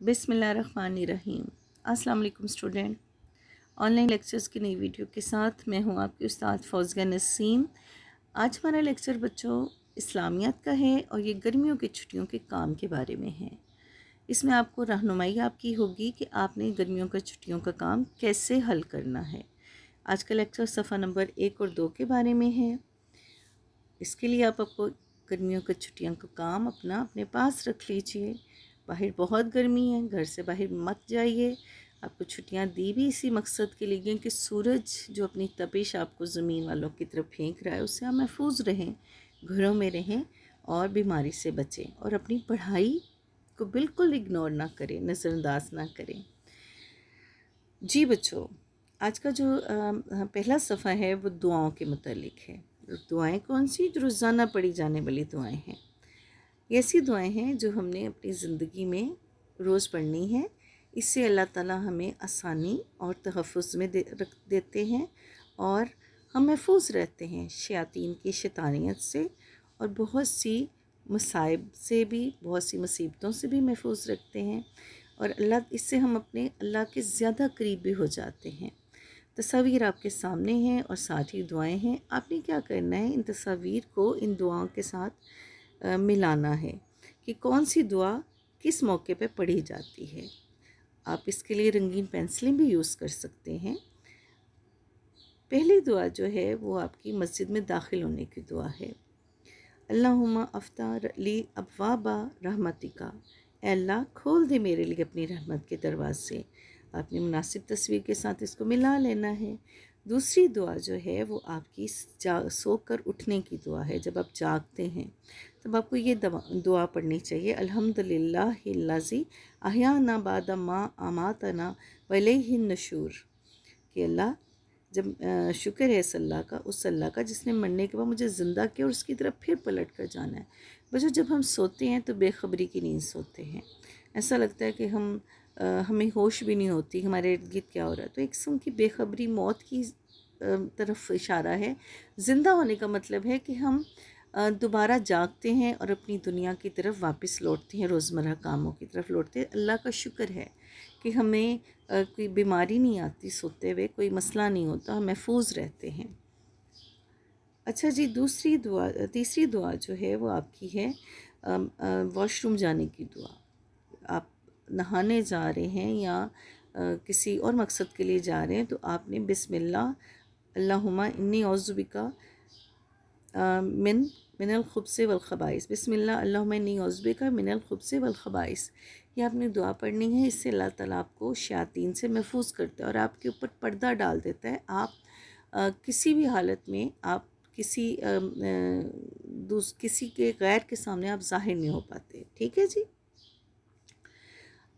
बिसमीम वालेकुम student. Online lectures की नई वीडियो के साथ मैं हूँ आपके उस्ताद फौजगा नसीम। आज हमारा लेक्चर बच्चों इस्लामियत का है और ये गर्मियों की छुट्टियों के काम के बारे में है। इसमें आपको रहनुमाई आपकी होगी कि आपने गर्मियों का, छुट्टियों का काम कैसे हल करना है। आज का लेक्चर सफ़ा नंबर एक और दो के बारे में है। इसके लिए आप आपको गर्मियों का, छुट्टियों का काम अपना अपने पास रख लीजिए। बाहर बहुत गर्मी है, घर से बाहर मत जाइए। आपको छुट्टियाँ दी भी इसी मकसद के लिए कि सूरज जो अपनी तपिश आपको ज़मीन वालों की तरफ़ फेंक रहा है, उससे आप महफूज रहें, घरों में रहें और बीमारी से बचें और अपनी पढ़ाई को बिल्कुल इग्नोर ना करें, नज़रअंदाज ना करें। जी बच्चों, आज का जो पहला सफ़ा है वो दुआओं के मतलब है। दुआएँ कौन सी? जो रोज़ाना पढ़ी जाने वाली दुआएँ हैं। ऐसी दुआएँ हैं जो हमने अपनी ज़िंदगी में रोज़ पढ़नी है। इससे अल्लाह ताला हमें आसानी और तहफ़ में दे, रख देते हैं और हम महफूज रहते हैं शयातीन की शैतानियत से और बहुत सी मसाइब से भी, बहुत सी मुसीबतों से भी महफूज रखते हैं और अल्लाह, इससे हम अपने अल्लाह के ज़्यादा करीब भी हो जाते हैं। तस्वीर आपके सामने हैं और साथ ही दुआएँ हैं। आपने क्या करना है इन तस्वीर को इन दुआओं के साथ मिलाना है कि कौन सी दुआ किस मौके पे पढ़ी जाती है। आप इसके लिए रंगीन पेंसिलें भी यूज़ कर सकते हैं। पहली दुआ जो है, वो आपकी मस्जिद में दाखिल होने की दुआ है। अल्लाहुम्मा अफ्तार ली अबवाबा रहमती का अल्लाह, खोल दे मेरे लिए अपनी रहमत के दरवाजे। आपने मुनासिब तस्वीर के साथ इसको मिला लेना है। दूसरी दुआ जो है, वो आपकी जा सो कर उठने की दुआ है। जब आप जागते हैं तब आपको ये दुआ पढ़नी चाहिए अल्हम्दुलिल्लाहि अहिया ना बाद माँ आमातना वले ही नशूर। कि अल्लाह, जब शुक्र है सल्ला का, उस अल्लाह का, जिसने मरने के बाद मुझे ज़िंदा किया और उसकी तरफ़ फिर पलट कर जाना है। बच्चों, जब हम सोते हैं तो बेखबरी की नींद सोते हैं। ऐसा लगता है कि हम हमें होश भी नहीं होती, हमारे इर्द गिर्द क्या हो रहा है। तो एक किस्म की बेखबरी मौत की तरफ़ इशारा है। ज़िंदा होने का मतलब है कि हम दोबारा जागते हैं और अपनी दुनिया की तरफ़ वापस लौटते हैं, रोज़मर्रा कामों की तरफ़ लौटते हैं। अल्लाह का शुक्र है कि हमें कोई बीमारी नहीं आती सोते हुए, कोई मसला नहीं होता, हम महफूज रहते हैं। अच्छा जी, दूसरी दुआ, तीसरी दुआ जो है वो आपकी है वॉशरूम जाने की दुआ। आप नहाने जा रहे हैं या किसी और मकसद के लिए जा रहे हैं तो आपने बिसमिल्ला अल्लाहुम्मा इन्नी औज़ुबिका मिन मिनल खुबसे वलखबाइस अल्लाहुम्मा इन्नी औज़ुबिका मिनल खुबसे वलखबाइस ये आपने दुआ पढ़नी है इससे अल्लाह ताला आपको शयातीन से महफूज करता है और आपके ऊपर पर्दा डाल देता है। आप आ, किसी भी हालत में आप किसी आ, दूस किसी के गैर के सामने आप ज़ाहिर नहीं हो पाते। ठीक है जी?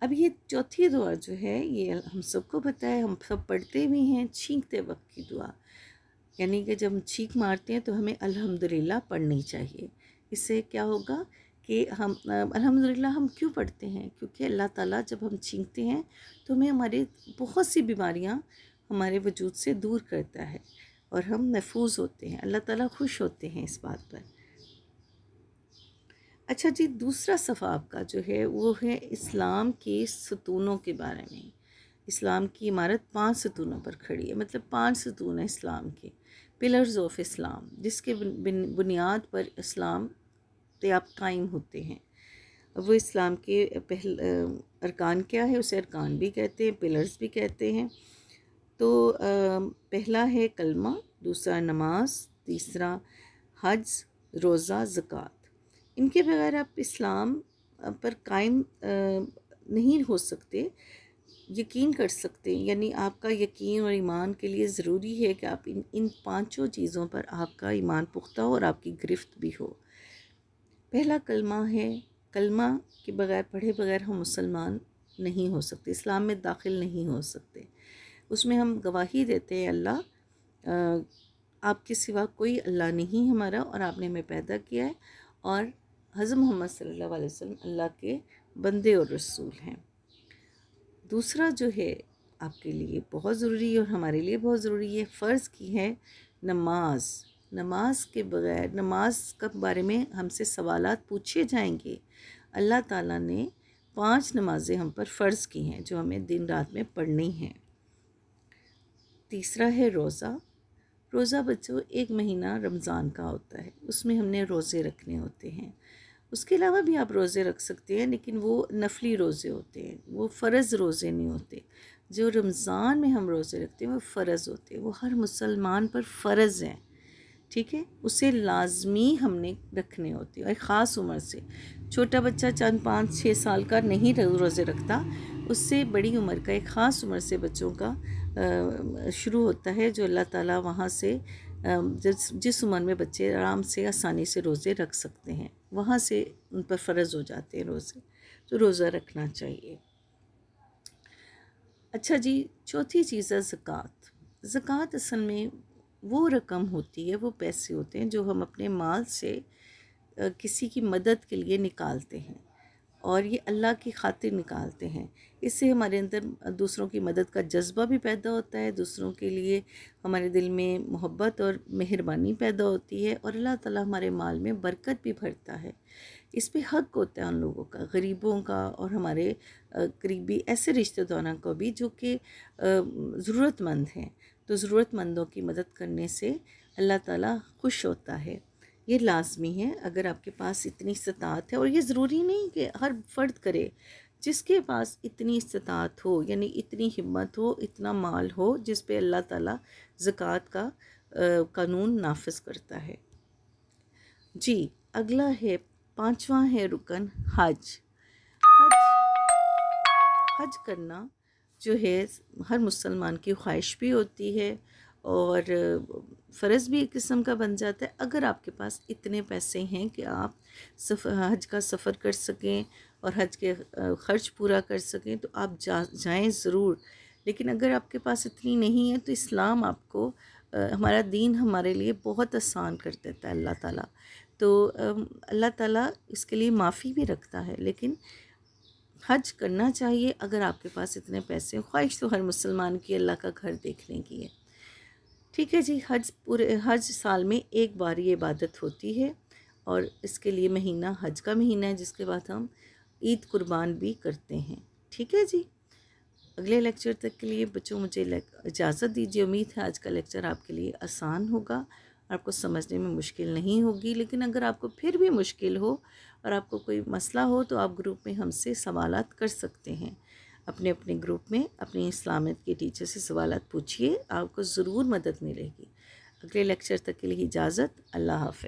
अब ये चौथी दुआ जो है ये हम सबको पता है हम सब पढ़ते भी हैं छींकते वक्त की दुआ। यानी कि जब हम छींक मारते हैं तो हमें अल्हम्दुलिल्लाह पढ़नी चाहिए। इससे क्या होगा कि हम अल्हम्दुलिल्लाह हम क्यों पढ़ते हैं? क्योंकि अल्लाह ताला जब हम छींकते हैं तो हमें हमारे बहुत सी बीमारियाँ हमारे वजूद से दूर करता है और हम महफूज होते हैं। अल्लाह ताला खुश होते हैं इस बात पर। अच्छा जी, दूसरा सफ़ा आपका जो है वो है इस्लाम के सतूनों के बारे में। इस्लाम की इमारत पाँच सतूनों पर खड़ी है मतलब पाँच सतून है इस्लाम के। पिलर्स ऑफ़ इस्लाम, जिसके बुनियाद पर इस्लाम आप कायम होते हैं। वो इस्लाम के पहल अरकान क्या है? उसे अरकान भी कहते हैं, पिलर्स भी कहते हैं। तो पहला है कलमा, दूसरा नमाज़, तीसरा हज, रोज़ा, ज़क़़त। इनके बगैर आप इस्लाम पर कायम नहीं हो सकते। यकीन कर सकते हैं। यानी आपका यकीन और ईमान के लिए ज़रूरी है कि आप इन इन पाँचों चीज़ों पर आपका ईमान पुख्ता हो और आपकी गिरफ्त भी हो। पहला कलमा है, कलमा के बगैर, पढ़े बगैर हम मुसलमान नहीं हो सकते, इस्लाम में दाखिल नहीं हो सकते। उसमें हम गवाही देते हैं अल्लाह आपके सिवा कोई अल्लाह नहीं हमारा और आपने हमें पैदा किया है और हज़रत मोहम्मद अलैहि वसल्लम अल्लाह के बंदे और रसूल हैं। दूसरा जो है आपके लिए बहुत ज़रूरी है और हमारे लिए बहुत ज़रूरी है फ़र्ज़ की है नमाज़। नमाज़ के बग़ैर, नमाज़ के बारे में हमसे सवाल पूछे जाएँगे। अल्लाह ताला ने पाँच नमाजें हम पर फ़र्ज़ की हैं जो हमें दिन रात में पढ़नी हैं। तीसरा है रोज़ा। रोज़ा बच्चों, एक महीना रमज़ान का होता है। उसमें हमने रोज़े रखने होते हैं। उसके अलावा भी आप रोज़े रख सकते हैं, लेकिन वो नफली रोज़े होते हैं, वो फ़र्ज़ रोज़े नहीं होते। जो रमज़ान में हम रोज़े रखते हैं, वो फ़र्ज़ होते हैं, वो हर मुसलमान पर फ़र्ज़ हैं, ठीक है? उसे लाजमी हमने रखने होते हैं, और ख़ास उम्र से। छोटा बच्चा चंद, पाँच, छः साल का नहीं रोज़े रखता, उससे बड़ी उम्र का, एक ख़ास उम्र से बच्चों का शुरू होता है, जो अल्लाह ताला वहाँ से जिस जिस उम्र में बच्चे आराम से, आसानी से रोज़े रख सकते हैं। वहाँ से उन पर फ़र्ज़ हो जाते हैं रोज़े तो रोज़ा रखना चाहिए। अच्छा जी, चौथी चीज़ है ज़क़़त। ज़क़़त असल में वो रकम होती है, वो पैसे होते हैं जो हम अपने माल से किसी की मदद के लिए निकालते हैं। और ये अल्लाह की खातिर निकालते हैं। इससे हमारे अंदर दूसरों की मदद का जज्बा भी पैदा होता है, दूसरों के लिए हमारे दिल में मोहब्बत और मेहरबानी पैदा होती है और अल्लाह ताला हमारे माल में बरकत भी भरता है। इस पर हक़ होता है उन लोगों का, गरीबों का और हमारे करीबी ऐसे रिश्तेदारों को भी जो कि ज़रूरतमंद हैं। तो ज़रूरतमंदों की मदद करने से अल्लाह ताला खुश होता है। ये लाजमी है, अगर आपके पास इतनी इस्तात है। और ये ज़रूरी नहीं कि हर फ़र्द करे, जिसके पास इतनी इस्तात हो, यानी इतनी हिम्मत हो, इतना माल हो, जिस पे अल्लाह ताला ज़क़़त का कानून नाफिज करता है। जी, अगला है, पांचवा है रुकन हज। हज हज करना जो है, हर मुसलमान की ख्वाहिश भी होती है और फ़र्ज़ भी एक किस्म का बन जाता है अगर आपके पास इतने पैसे हैं कि आप हज का सफ़र कर सकें और हज के ख़र्च पूरा कर सकें तो आप जा जाएँ ज़रूर। लेकिन अगर आपके पास इतनी नहीं है तो इस्लाम आपको आ, हमारा दीन हमारे लिए बहुत आसान कर देता है अल्लाह ताला। तो अल्लाह ताला इसके लिए माफ़ी भी रखता है लेकिन हज करना चाहिए अगर आपके पास इतने पैसे ख्वाहिश तो हर मुसलमान की अल्लाह का घर देखने की है। ठीक है जी, हज पूरे, हज साल में एक बार ये इबादत होती है और इसके लिए महीना, हज का महीना है, जिसके बाद हम ईद कुर्बान भी करते हैं। ठीक है जी? अगले लेक्चर तक के लिए बच्चों, मुझे इजाज़त दीजिए। उम्मीद है आज का लेक्चर आपके लिए आसान होगा। आपको समझने में मुश्किल नहीं होगी, लेकिन अगर आपको फिर भी मुश्किल हो और आपको कोई मसला हो तो आप ग्रुप में हमसे सवाल कर सकते हैं। अपने अपने ग्रुप में अपनी इस्लामियत के टीचर से सवाल पूछिए, आपको ज़रूर मदद मिलेगी। अगले लेक्चर तक के लिए इजाज़त, अल्लाह हाफ़